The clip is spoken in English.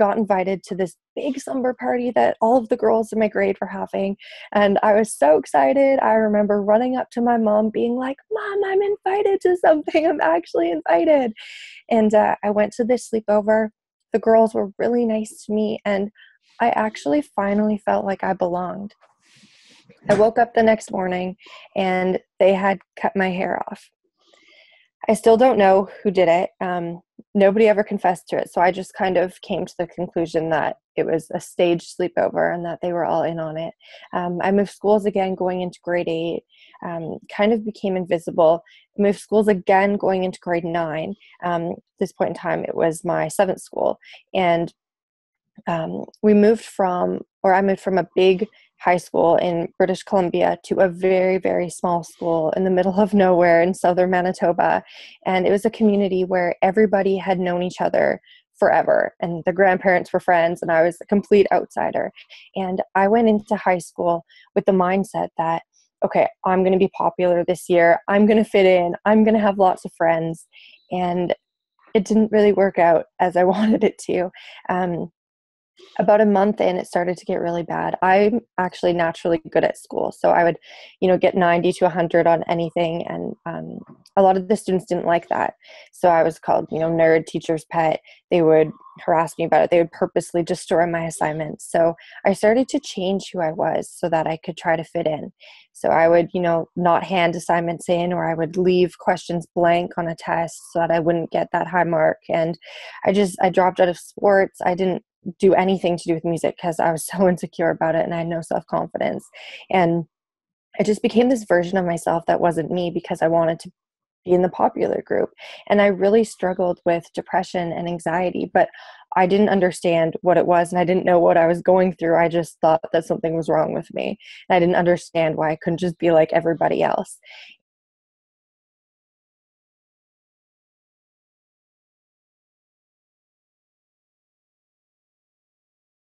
got invited to this big slumber party that all of the girls in my grade were having. And I was so excited. I remember running up to my mom, being like, Mom, I'm invited to something. I'm actually invited. And uh, I went to this sleepover. The girls were really nice to me. And I actually finally felt like I belonged. I woke up the next morning and they had cut my hair off. I still don't know who did it. Um, nobody ever confessed to it. So I just kind of came to the conclusion that it was a staged sleepover and that they were all in on it. Um, I moved schools again going into grade eight, um, kind of became invisible. moved schools again going into grade nine. Um, this point in time, it was my seventh school. And um, we moved from, or I moved from a big high school in British Columbia to a very, very small school in the middle of nowhere in southern Manitoba. And it was a community where everybody had known each other forever and the grandparents were friends and I was a complete outsider. And I went into high school with the mindset that okay, I'm going to be popular this year. I'm going to fit in. I'm going to have lots of friends. And it didn't really work out as I wanted it to. Um, about a month in it started to get really bad. I'm actually naturally good at school so i would you know get 90 to 100 on anything and um, a lot of the students didn't like that. So i was called you know nerd teacher's pet. They would harass me about it. They would purposely destroy my assignments so i started to change who i was so that i could try to fit in. So i would you know not hand assignments in or i would leave questions blank on a test so that i wouldn't get that high mark. And i just i dropped out of sports. I didn't do anything to do with music because I was so insecure about it and I had no self confidence. And it just became this version of myself that wasn't me because I wanted to be in the popular group. And I really struggled with depression and anxiety, but I didn't understand what it was and I didn't know what I was going through. I just thought that something was wrong with me. And I didn't understand why I couldn't just be like everybody else.